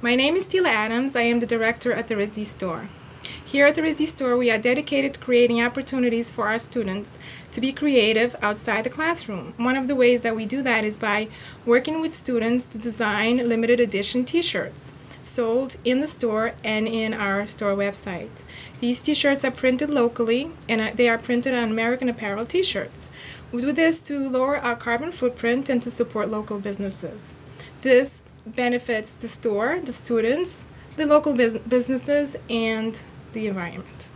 My name is Tila Adams. I am the director at the RISD store. Here at the RISD store, we are dedicated to creating opportunities for our students to be creative outside the classroom. One of the ways that we do that is by working with students to design limited edition t-shirts sold in the store and in our store website. These t-shirts are printed locally and uh, they are printed on American Apparel t-shirts. We do this to lower our carbon footprint and to support local businesses. This benefits the store, the students, the local bus businesses, and the environment.